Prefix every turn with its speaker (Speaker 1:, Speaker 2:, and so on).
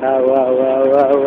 Speaker 1: Ah, agua, agua, agua, agua.